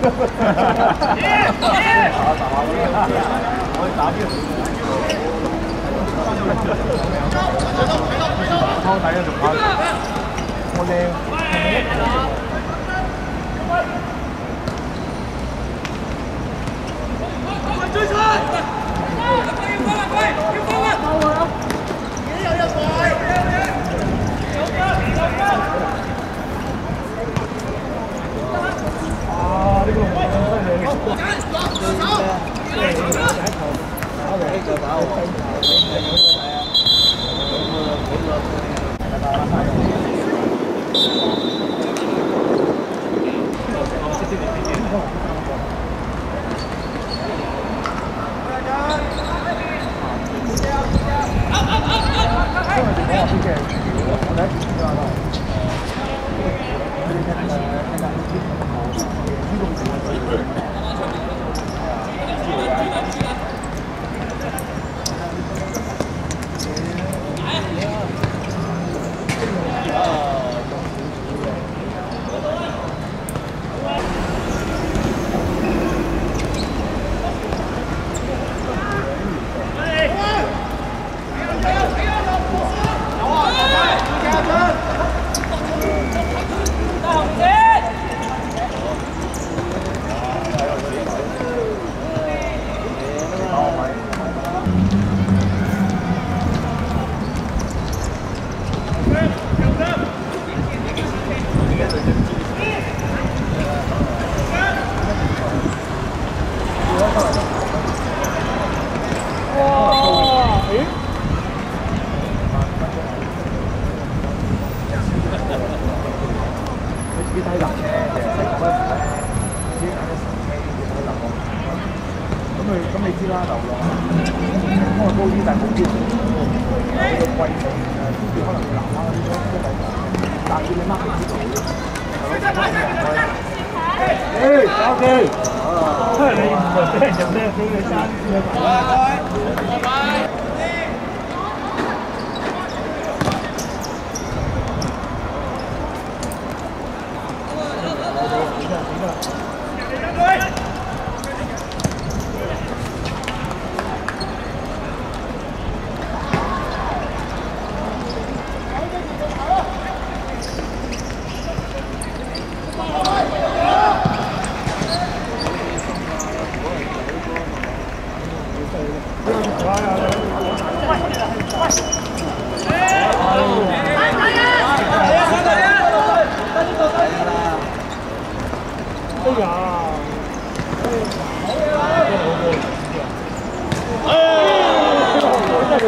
打 完，打完，我打完，我打完。我打完。我操，打完就完了。我嘞。啲低能嘅，其實識得唔知解神機嘅低能咁佢咁你知啦，流浪咁我高啲，但係冇啲有個貴重誒，跟住可能南亞嗰啲都都係但係你 mark 唔到，係咯，誒，交機，真係你唔係俾人入咩飛嘅山，拜拜，拜拜。哇！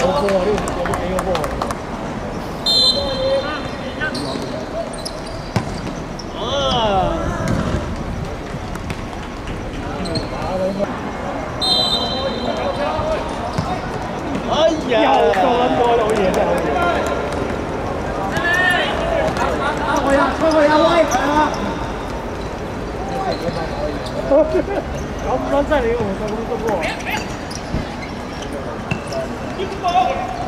好厉害！哦，老板真牛，干这么多。